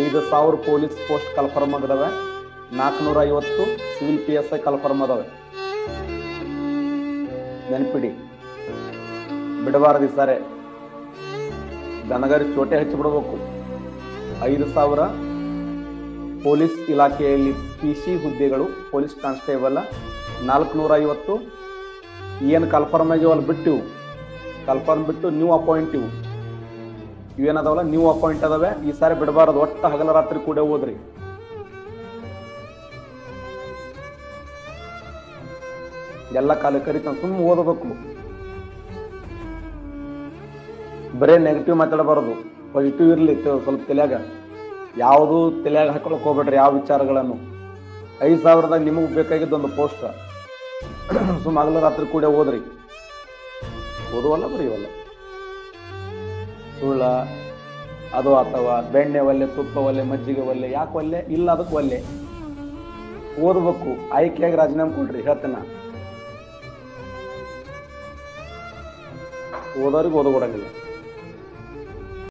ಐದು ಸಾವಿರ police post confirm ಆಗದವೆ. ನಾಲ್ಕುನೂರ ಐವತ್ತು civil P S I confirm ಅದಾವೆ ನೆನಪಿಡಿ. ಬಿಡಬಾರದು ಸಾರೆ. ದನಗರಿ ಚೋಟೆ ಹಚ್ಚಿ ಬಿಡಬೇಕು. ಐದು ಸಾವಿರ ಪೊಲೀಸ್ ಇಲಾಖೆಯಲ್ಲಿ ಪಿ ಸಿ ಹುದ್ದೆಗಳು, ಪೊಲೀಸ್ ಕಾನ್ಸ್ಟೇಬಲ್ ನಾಲ್ಕುನೂರ ಐವತ್ತು ಏನು ಕನ್ಫರ್ಮ್ ಆಗ್ಯಾವಲ್ಲ ಬಿಟ್ಟಿವು. ಕನ್ಫರ್ಮ್ ಬಿಟ್ಟು ನ್ಯೂ ಅಪಾಯಿಂಟ್ ಇವು. ಇವೇನದಾವಲ್ಲ ನ್ಯೂ ಅಪಾಯಿಂಟ್ ಅದಾವೆ. ಈ ಸಾರಿ ಬಿಡಬಾರದು, ಒಟ್ಟ ಹಗಲ ರಾತ್ರಿ ಕೂಡ ಓದ್ರಿ ಎಲ್ಲ ಕಾಲ ಕರಿತ ಸುಮ್ಮ ಓದಬೇಕು. ಬರೇ ನೆಗೆಟಿವ್ ಮಾತಾಡಬಾರದು. ಪಾಸಿಟಿವ್ ಇರ್ಲಿ ಸ್ವಲ್ಪ ತಲೆಯಾಗ. ಯಾವುದು ತಲೆಯಾಗ ಹಾಕೊಳಕ್ ಹೋಗ್ಬೇಡ್ರಿ ಯಾವ ವಿಚಾರಗಳನ್ನು. ಐದು ಸಾವಿರದಾಗ ನಿಮಗೆ ಬೇಕಾಗಿದ್ದ ಒಂದು ಪೋಸ್ಟ್ ಸುಮ್ಮ ಹಗಲ ರಾತ್ರಿ ಕೂಡ ಓದ್ರಿ. ಓದುವಲ್ಲ ಬರೆಯುವಲ್ಲ ಸುಳ್ಳ, ಅದು ಅಥವಾ ಬೆಣ್ಣೆ ಒಲ್ಲೆ, ತುಪ್ಪ ಒಲ್ಲೆ, ಮಜ್ಜಿಗೆ ಒಲ್ಲೆ, ಯಾಕೆ ಒಲ್ಲೆ? ಇಲ್ಲ, ಅದಕ್ಕೆ ಒಲ್ಲೆ. ಓದ್ಬೇಕು. ಆಯ್ಕೆಯಾಗಿ ರಾಜೀನಾಮೆ ಕೊಡ್ರಿ, ಹೇಳ್ತೇನೆ ಓದೋರಿಗೆ ಓದಕೊಡಂಗಿಲ್ಲ